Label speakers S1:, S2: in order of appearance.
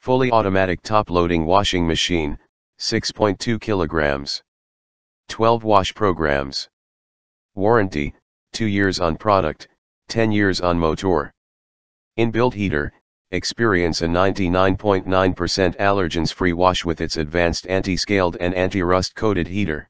S1: Fully automatic top-loading washing machine, 6.2 kilograms. 12 wash programs. Warranty, 2 years on product, 10 years on motor. Inbuilt heater, experience a 99.9% .9 allergens-free wash with its advanced anti-scaled and anti-rust coated heater.